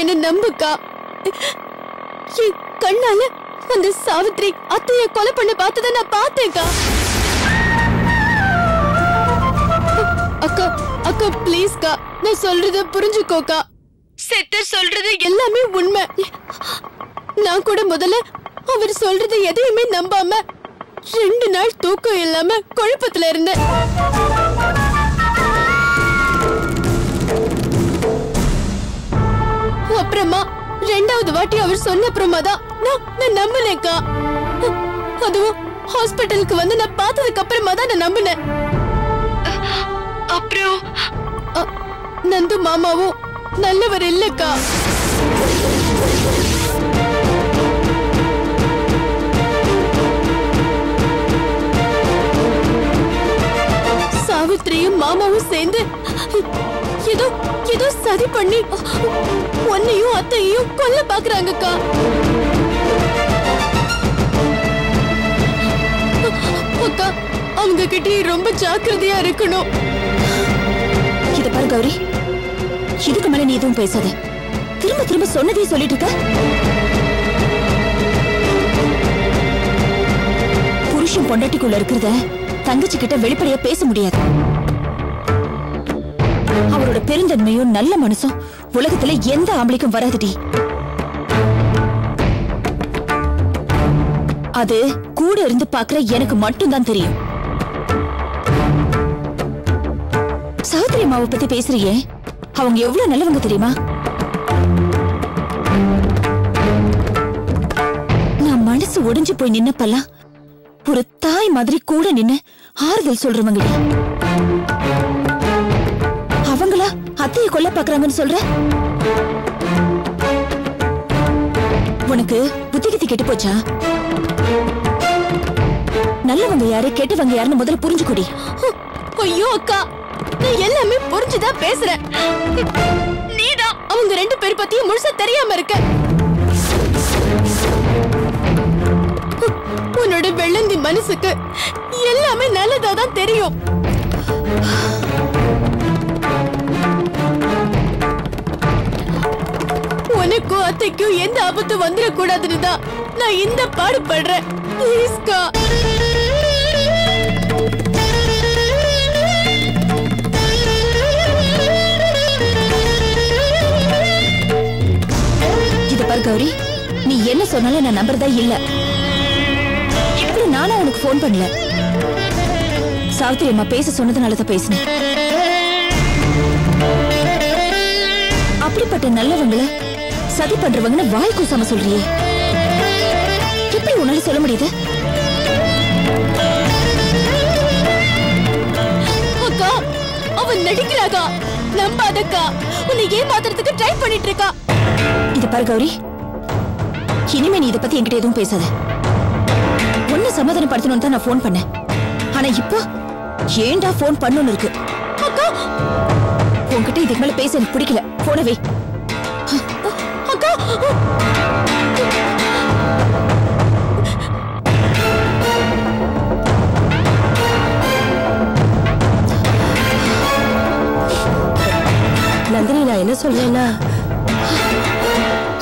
என்ன நம்புக்கா? என் கண்ணால அந்த சாவித்ரி அத்தைய கொலை பண்ண பார்த்ததை நான் பார்த்தேன்க்கா. அக்கா அக்கா ப்ளீஸ்க்கா நான் சொல்றத புரிஞ்சுக்கோக்கா. செத்தர் சொல்றது எல்லாமே உண்மை. நான் கூட முதல்ல அவர் சொல்றது எதையுமே நம்பாம ரெண்டு நாள் தூக்கம் இல்லாம குழப்பத்துல இருந்தேன். அப்புறமா ரெண்டாவது வாட்டி அவர் சொன்ன அப்புறமா தான் நான் நம்பினேக்கா அதுவும் ஹாஸ்பிட்டலுக்கு வந்து நான் பார்த்ததுக்கு அப்புறமா தான் நான் நம்பினேன். அப்புறம்? நந்து மாமாவும் நல்லவர் இல்லக்கா. சாவித்திரியும் மாமாவும் சேர்ந்து ஏதோ ஏதோ சதி பண்ணி உன்னையும் அத்தையும் கொல்ல பாக்குறாங்கக்கா. அக்கா அவங்க கிட்டே ரொம்ப ஜாக்கிரதையா இருக்கணும். இத பாரு கௌரி. இதுக்கு மேல நீ எதுவும் பேசாத. திரும்ப திரும்ப சொன்னதே சொல்லிட்டு இருக்க. புருஷன் பொண்டாட்டிக்குள்ள இருக்கிறத தங்கச்சி கிட்ட வெளிப்படையா பேச முடியாது. அவரோட பெருந்தன்மையும் நல்ல மனசும் உலகத்துல எந்த ஆம்பளைக்கும் வராதுடி. அது கூட இருந்து பாக்குற எனக்கு மட்டும்தான் தெரியும். சகோதரி அம்மாவை பத்தி பேசுறியே அவங்க எவ்வளவு நல்லவங்க தெரியுமா? நான் மனசு ஒடிஞ்சு போய் நின்னப்பெல்லாம் ஒரு தாய் மாதிரி கூட நின்னு ஆறுதல் சொல்றவங்கடி அத்தையை கொல்ல பாக்குறாங்கன்னு சொல்ற? உனக்கு புத்திகத்தி கெட்டு போச்சா? நல்லவங்க யாரு கெட்டவங்க யாருன்னு முதல்ல புரிஞ்சுக்கொடி. ஐயோ அக்கா நான் எல்லாமே புரிஞ்சுதான் பேசுறேன். நீதான் அவங்க ரெண்டு பேர் பத்தியும் முழுசா தெரியாம இருக்க. உன்னோட வெள்ளந்தி மனசுக்கு எல்லாமே நல்லதா தான் தெரியும். உனக்கும் அத்தைக்கும் எந்த ஆபத்து வந்துடக்கூடாதுன்னு தான் நான் இந்த பாடுபடுறேன். படுறேன் கௌரி நீ என்ன சொன்னாலும் நான் நம்புறதா இல்ல. இப்படி நானும் உனக்கு போன் பண்ணல? சாவித்திரி அம்மா பேச சொன்னதுனாலதான் பேசினேன். அப்படிப்பட்ட நல்லவங்கள சதி பண்றவங்கன்னு வாய் கூசாம சொல்றியே. எப்படி உன்னால சொல்ல முடியுது? அக்கா அவன் நடிக்கிறாக்கா. நம்பாதக்கா. உன்னை ஏமாத்துறதுக்கு ட்ரை பண்ணிட்டு இருக்கா இது பாரு கௌரி. இனிமே நீ இதை பத்தி என்கிட்ட எதுவும் பேசாத. ஒன்னு சமாதானப்படுத்தணும்னு தான் நான் ஃபோன் பண்ணேன். ஆனா இப்போ ஏன்டா ஃபோன் பண்ணணும்னு இருக்கு? அக்கா உன்கிட்ட இதுக்கு மேல பேச எனக்கு பிடிக்கல. போனவே நந்தினி நான் என்ன சொல்றேன்னா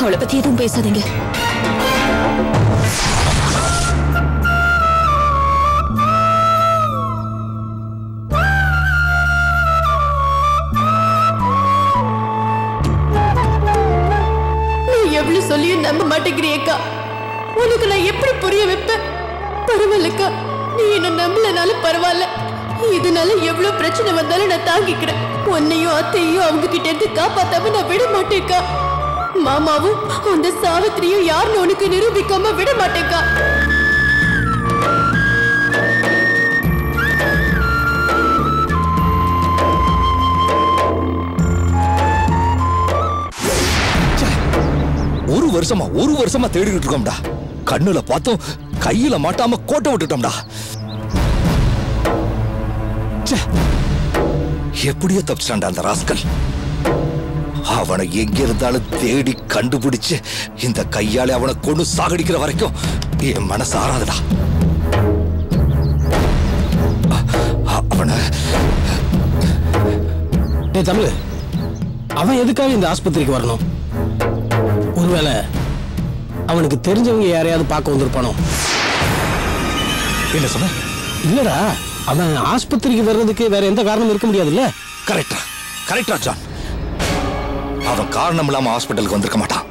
அவளை பத்தி எதுவும் பேசாதீங்க. மாட்டேங்கிறியக்கா. உனக்கு நான் எப்படி புரிய வைப்பேன்? பரவாயில்லக்கா நீ என்ன நம்பலனாலும் பரவாயில்ல. இதனால எவ்வளவு பிரச்சனை வந்தாலும் நான் தாங்கிக்கிறேன். உன்னையும் அத்தையும் அவங்க கிட்ட இருந்து காப்பாத்தாம நான் விட மாட்டேக்கா. மாமாவும் அந்த சாவித்திரியும் யாருன்னு உனக்கு நிரூபிக்காம விட மாட்டேக்கா. வருஷமா ஒரு வருஷமா தேடிக்கிட்டு இருக்கோம்டா. கண்ணுல பார்த்தோம் கையில மாட்டாம கோட்டை விட்டுட்டோம்டா. ச்சே. எப்படியோ தப்பிச்சான்டா அந்த ராஸ்கல். அவனை எங்க இருந்தாலும் தேடி கண்டுபிடிச்சு இந்த கையாலே அவனை கொண்டு சாகடிக்கிற வரைக்கும் என் மனசு ஆறாதுடா. அவனை தமிழ் அவன் எதுக்காக இந்த ஆஸ்பத்திரிக்கு வரணும்? ஒருவேளை அவனுக்கு தெரிஞ்சவங்க யாரையாவது பார்க்க வந்திருப்பானோ? என்ன சொன்ன? இல்லடா அவன் ஆஸ்பத்திரிக்கு வர்றதுக்கு வேற எந்த காரணமும் இருக்க முடியாதுல்ல? கரெக்டா கரெக்டா ஜான். அவன் காரணம் இல்லாம ஹாஸ்பிட்டலுக்கு வந்திருக்க மாட்டான்.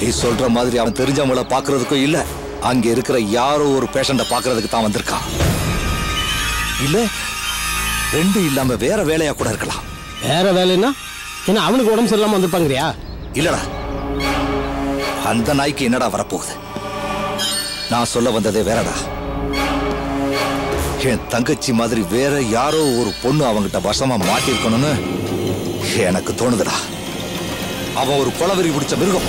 நீ சொல்ற மாதிரி அவன் தெரிஞ்சவங்கள பாக்குறதுக்கும் இல்ல அங்க இருக்கிற யாரோ ஒரு பேஷண்ட பாக்குறதுக்கு தான் வந்திருக்கான். இல்ல ரெண்டு இல்லாம வேற வேலையா கூட இருக்கலாம். வேற வேலைன்னா? ஏன்னா அவனுக்கு உடம்பு சரியில்லாம வந்திருப்பாங்கறியா? இல்லடா. அந்த நாய்க்கு என்னடா வரப்போகுது? நான் சொல்ல வந்ததே வேறடா. என் தங்கச்சி மாதிரி வேற யாரோ ஒரு பொண்ணு அவங்கிட்ட வசமா மாட்டிருக்கணும்னு எனக்கு தோணுதுடா. அவன் ஒரு குளவெறி பிடிச்ச மிருகம்.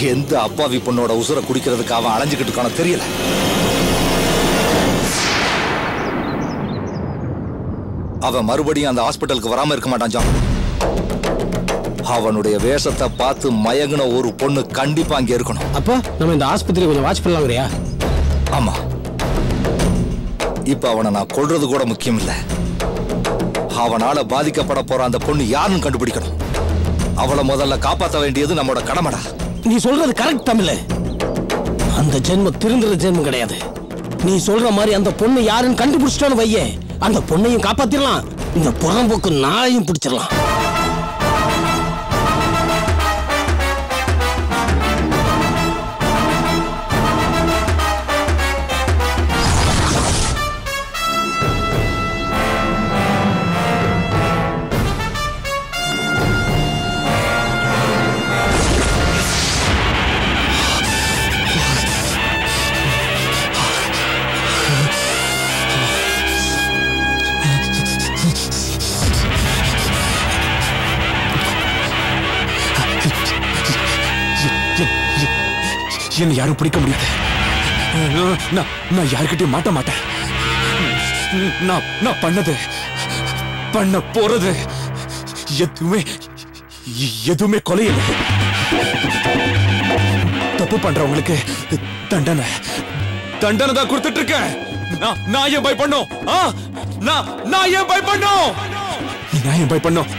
எந்த அப்பாவி பொண்ணோட உசுரை குடிக்கிறதுக்கு அவன் அலைஞ்சுக்கிட்டு இருக்கானோ தெரியல. அவன் மறுபடியும் அந்த ஹாஸ்பிட்டலுக்கு வராம இருக்க மாட்டான் ஜான். அவனுடைய வேஷத்தை பார்த்து மயங்கின ஒரு பொண்ணு கண்டிப்பா அங்க இருக்கணும். அப்ப நம்ம இந்த ஆஸ்பத்திரி கொஞ்சம் வாட்ச் பண்ணலாங்கிறியா ஆமா. இப்ப அவனை நான் கொல்றது கூட முக்கியம் இல்ல. அவனால பாதிக்கப்பட போற அந்த பொண்ணு யாருன்னு கண்டுபிடிக்கணும். அவளை முதல்ல காப்பாத்த வேண்டியது நம்மளோட கடமைடா. நீ சொல்றது கரெக்ட் தமிழ். அந்த ஜென்மம் திருந்துற ஜென்மம் கிடையாது. நீ சொல்ற மாதிரி அந்த பொண்ணு யாருன்னு கண்டுபிடிச்சிட்டோன்னு வையே அந்த பொண்ணையும் காப்பாத்திரலாம். இந்த புறம்போக்கு நாயும் பிடிச்சிடலாம் என்ன யாரும் பிடிக்க முடியாது நான் நான் மாட்ட மாட்டேன். நான் நான் பண்ணது பண்ண போறது எதுவுமே எதுவுமே கொலை இல்லை தப்பு பண்றவங்களுக்கு தண்டனை. தண்டனை தான் கொடுத்துட்டு இருக்கேன் நான் ஏன் பயப்படணும்? பண்ணும் நான் நான் ஏன் பயப்படணும்? நான் ஏன் பயப்படணும்?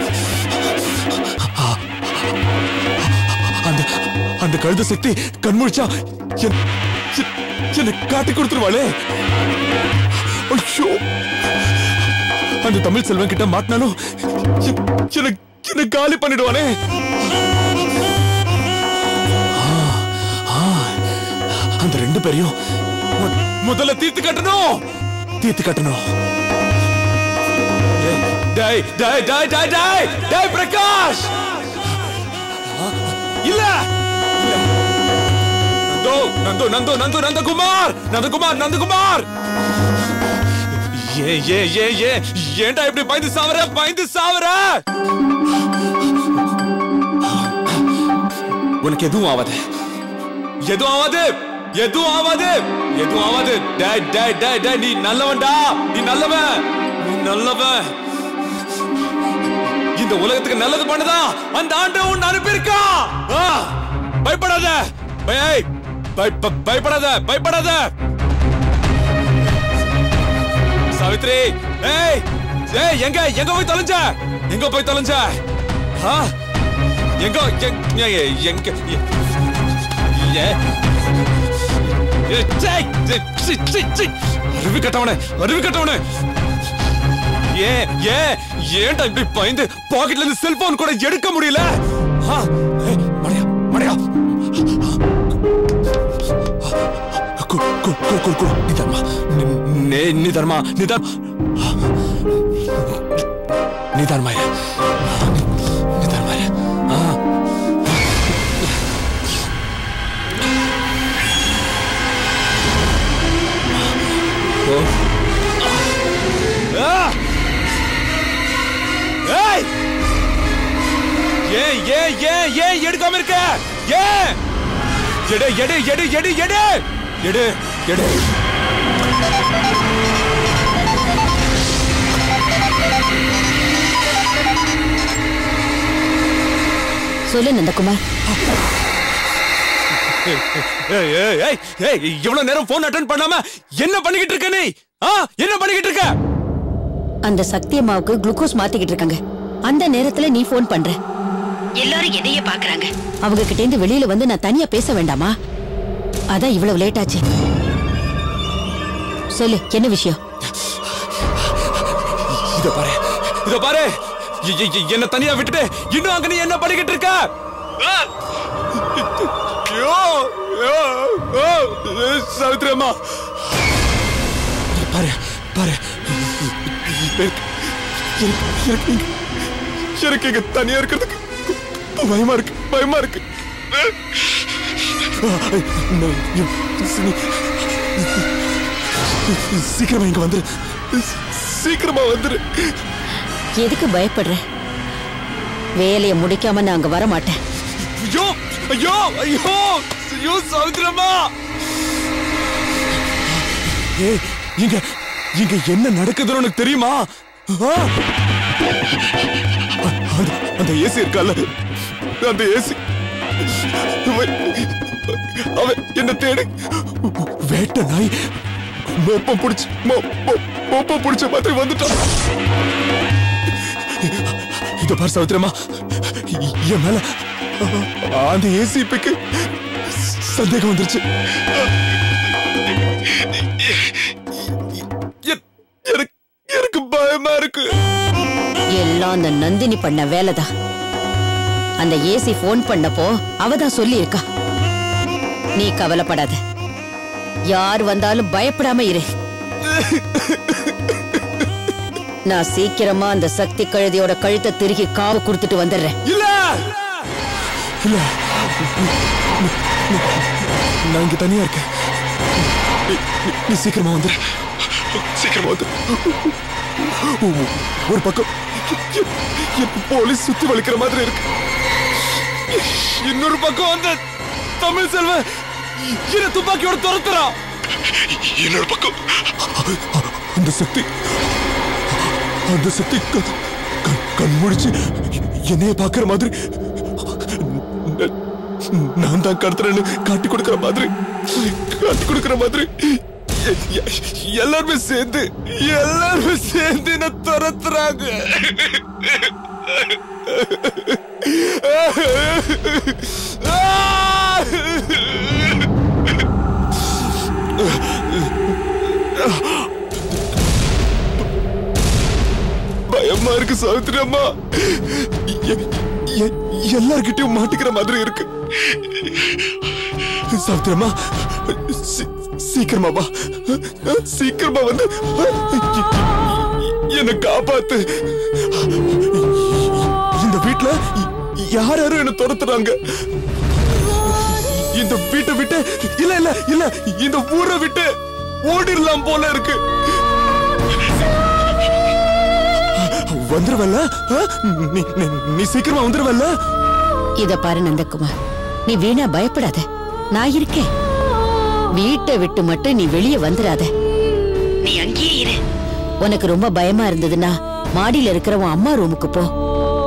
அந்த கழுத சக்தி கண்முழிச்சா என்- என்னை காட்டி கொடுத்துருவாளே. ஐயோ. அந்த தமிழ் செல்வன் கிட்ட மாட்டினாலும் என்- காலி பண்ணிடுவானே. அந்த ரெண்டு பேரையும் முதல்ல தீர்த்து கட்டணும். தீர்த்து கட்டணும். டேய் டேய் டேய் டேய் டேய் டேய் பிரகாஷ். இல்ல இல்ல. நந்தோ நந்தோ நந்தோ நந்தோ நந்தகுமார்! நந்தகுமார் நந்தகுமார்! ஏ ஏ ஏ ஏ ஏண்டா இப்படி பயந்து சாவற? பயந்து சாவற! உனக்கு எதுவும் ஆவாது. எதுவும் ஆவாது? எதுவும் ஆவாது? எதுவும் ஆவாது? டே டே டே டே நீ நல்லவன்டா. நீ நல்லவன். நீ நல்லவன். இந்த உலகத்துக்கு நல்லது பண்ணதா? அந்த ஆண்டு உன் அனுப்பியிருக்கா. ஆ, பயப்படாத. பய- பயப்படாத பயப்படாத. சாவித்ரி ஏய் ஏய் எங்க எங்க போய் தொலைஞ்ச? எங்க போய் தொலைஞ்ச? ஆ? எங்க எங்க எங்க ஏ- ஏ, அருவி கட்டவனே அருவி கட்டவனே. ஏன் ஏன் ஏன்டா இப்படி பயந்து பாக்கெட்ல இருந்து செல்போன் கூட எடுக்க முடியல? மடையா மடையா. மடையா மடையா கு- கு- கு- கு- கு- நிதர்மா நி- நி- நிதர்மா நிதர் நிதர்மாய நிதர்மாய ஆ ஓ ஆ! ஏய் ஏன் ஏன் ஏன் ஏன் எடுக்காம இருக்க ஏன் எடு எடு எடு எடு எடு எடு எடு. சொல்லு நந்தகுமார். ஏய் ஏய் ஏய் ஏய் இவ்வளவு நேரம் போன் அட்டென்ட் பண்ணாம என்ன பண்ணிக்கிட்டு இருக்க நீ? ஆ என்ன பண்ணிக்கிட்டு இருக்க? அந்த சக்தி அம்மாவுக்கு குளுக்கோஸ் மாத்திக்கிட்டு இருக்காங்க. அந்த நேரத்துல நீ ஃபோன் பண்ற. எல்லாரும் என்னையே பாக்குறாங்க. அவங்க கிட்ட இருந்து வெளியில வந்து நான் தனியா பேச வேண்டாமா? அதான் இவ்வளவு லேட் ஆச்சு. சொல்லு என்ன விஷயம் இத பாரு இத பாரு என்ன தனியா விட்டுட்டு இன்னும் அங்க நீ என்ன பண்ணிக்கிட்டு இருக்க ஆ! பாரு பாரு எனக்கு இங்க- தனியா இருக்கிறதுக்கு பயமா இருக்கு பயமா இருக்கு சீக்கிரமா இங்க வந்துரு. சீக்கிரமா வந்துரு. எதுக்கு பயப்படுற? வேலையை முடிக்காம நான் அங்க வர மாட்டேன். ஐயோ ஐயோ ஐயோ ஐயோ சாவித்திரம்மா. ஏய் இங்க இங்க என்ன நடக்குதுன்னு உனக்கு தெரியுமா? அந்த ஏசி இருக்கல்ல. அந்த ஏசி. அவன் என்ன தேடி. வேட்ட நாய். மோப்பம் பிடிச்சு மோ- மோப்பம் பிடிச்ச மாதிரி வந்துட்டான் இத பார் சௌத்திரமா என் மேல அந்த ஏசிபிக்கு சந்தேகம் வந்துருச்சு. எனக்கு பயமா இருக்கு. எல்லாம் அந்த நந்தினி பண்ண வேலைதான். அந்த ஏசி போன் பண்ணப்போ அவதான் சொல்லி இருக்கா நீ கவலைப்படாத. யார் வந்தாலும் பயப்படாம இரு. நான் சீக்கிரமா அந்த சக்தி கழுதியோட கழுத்தை திருகி காவு கொடுத்துட்டு வந்துடுறேன். நான் இங்க தனியா இருக்கேன். நீ- சீக்கிரமா வந்துரு. சீக்கிரமா வந்துரு ஒரு பக்கம் போலீஸ் சுத்தி வலிக்கிற மாதிரி இருக்கு. இன்னொரு பக்கம் அந்த தமிழ் செல்வன். என்ன துப்பாக்கியோட துரத்துறான் இன்னொரு பக்கம். அந்த சக்தி அந்த சக்தி கண் முடிச்சு என்னைய பாக்குற மாதிரி. நான் தான் கடத்துறேன்னு காட்டி கொடுக்கிற மாதிரி காட்டி கொடுக்கிற மாதிரி. எல்லாருமே சேர்ந்து எல்லாருமே சேர்ந்து என்ன துரத்துறாங்க. பயமா இருக்கு சாவித்திரி அம்மா. எ- எல்லார்கிட்டயும் மாட்டிக்கிற மாதிரி இருக்கு. சாவித்திரி அம்மா சீக்கிரமா வா. சீக்கிரமா வந்து என்னை காப்பாத்து. இந்த வீட்ல யார் யாரும் என்ன துரத்துறாங்க இந்த வீட்டை விட்டு இல்ல இல்ல இல்ல இந்த ஊரை விட்டு ஓடிடலாம் போல இருக்கு. வந்துருவல்ல? நீ சீக்கிரமா வந்துருவல்ல? இத பாரு நந்தகுமார். நீ வீணா பயப்படாத. நான் இருக்கேன். வீட்டை விட்டு மட்டும் நீ வெளியே வந்துடாத. நீ அங்கேயே இரு. உனக்கு ரொம்ப பயமா இருந்ததுன்னா மாடியில இருக்கிற உன் அம்மா ரூமுக்கு போ.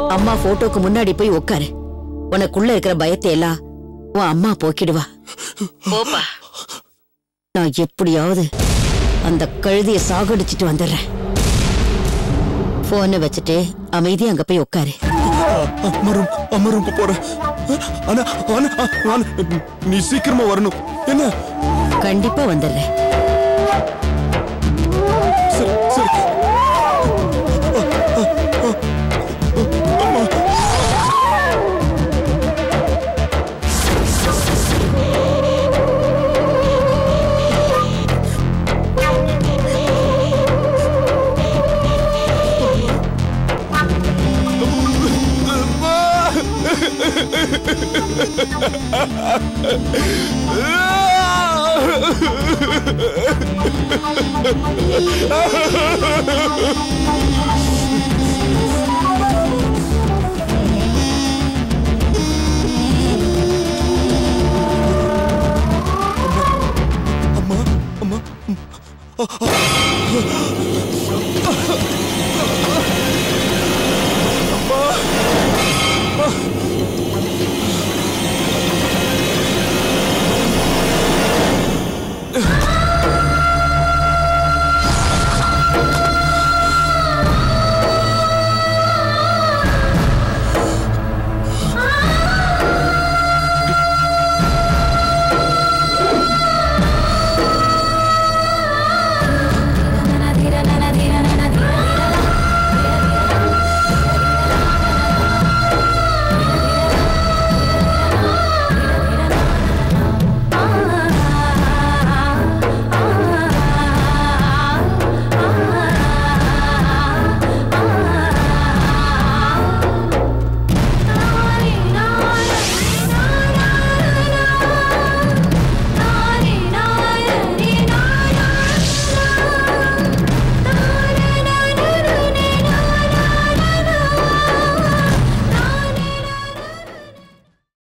அம்மா போட்டோக்கு முன்னாடி போய் உட்காரு உனக்குள்ள இருக்கிற பயத்தை எல்லாம் உன் அம்மா போக்கிடுவா. போப்பா. நான் எப்படியாவது அந்த கழுதிய சாகடிச்சிட்டு வந்துடுறேன். போனை வச்சுட்டு அமைதியா அங்க போய் உட்காரு. அமரும் அமரும் ஆனா ஆனா ஆனா நீ சீக்கிரமா வரணும். என்ன? கண்டிப்பா வந்துடுறேன். அம்மா அம்மா